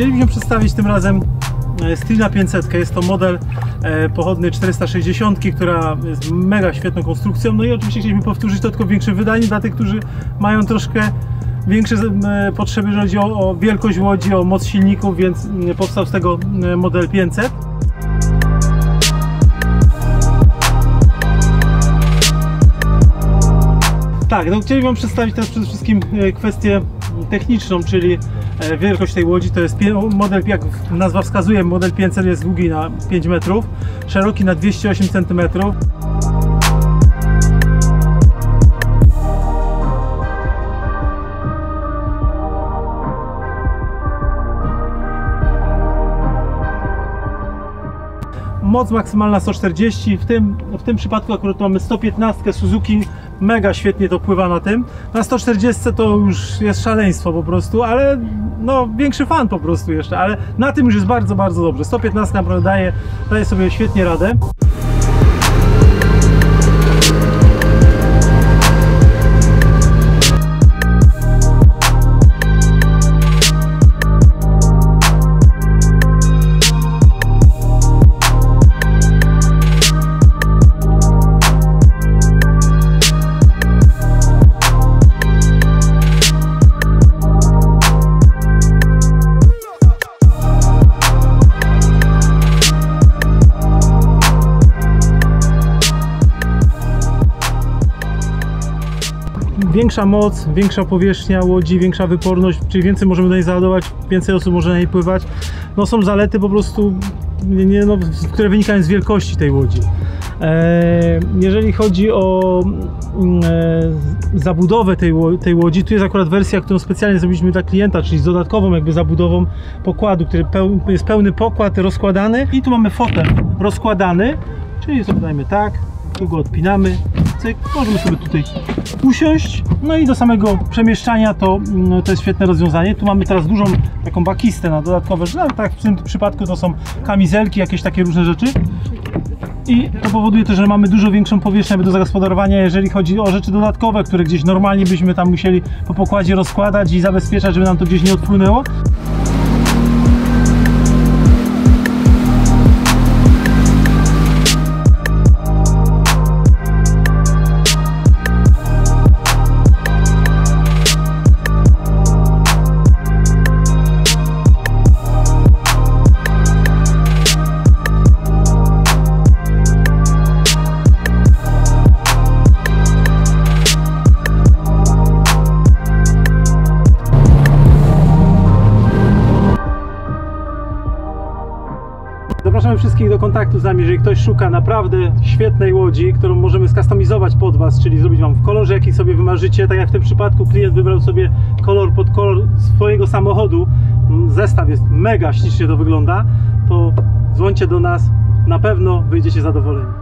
Chcielibyśmy przedstawić tym razem e, Strina 500. Jest to model e, pochodny 460, która jest mega świetną konstrukcją. No i oczywiście chcieliśmy powtórzyć to tylko w większym wydaniu dla tych, którzy mają troszkę większe e, potrzeby, jeżeli chodzi o, o wielkość łodzi, o moc silników, więc mm, powstał z tego model 500. Tak, no chcieliśmy Wam przedstawić teraz przede wszystkim kwestię techniczną, czyli e, wielkość tej łodzi. To jest model, jak nazwa wskazuje, model 500 jest długi na 5 metrów, szeroki na 208 cm. Moc maksymalna 140, w tym, w tym przypadku akurat mamy 115 Suzuki, mega świetnie to pływa na tym. Na 140 to już jest szaleństwo po prostu, ale no większy fan po prostu jeszcze, ale na tym już jest bardzo, bardzo dobrze. 115 naprawdę daje, daje sobie świetnie radę. Większa moc, większa powierzchnia łodzi, większa wyporność, czyli więcej możemy do niej załadować, więcej osób może na niej pływać. No są zalety po prostu, nie, no, które wynikają z wielkości tej łodzi. E, jeżeli chodzi o mm, e, zabudowę tej, tej łodzi, tu jest akurat wersja, którą specjalnie zrobiliśmy dla klienta, czyli z dodatkową jakby zabudową pokładu, który jest pełny pokład rozkładany i tu mamy fotel rozkładany, czyli sobie dajmy tak, tu go odpinamy, cyk, możemy sobie tutaj usiąść, no i do samego przemieszczania to, mm, to jest świetne rozwiązanie. Tu mamy teraz dużą taką bakistę na dodatkowe, no, tak w tym przypadku to są kamizelki, jakieś takie różne rzeczy. I to powoduje też, że mamy dużo większą powierzchnię do zagospodarowania, jeżeli chodzi o rzeczy dodatkowe, które gdzieś normalnie byśmy tam musieli po pokładzie rozkładać i zabezpieczać, żeby nam to gdzieś nie odpłynęło. Zapraszamy wszystkich do kontaktu z nami, jeżeli ktoś szuka naprawdę świetnej łodzi, którą możemy skustomizować pod Was, czyli zrobić Wam w kolorze, jaki sobie wymarzycie. Tak jak w tym przypadku klient wybrał sobie kolor pod kolor swojego samochodu. Mm, Zestaw jest mega ślicznie to wygląda. To dzwońcie do nas, na pewno wyjdziecie zadowoleni.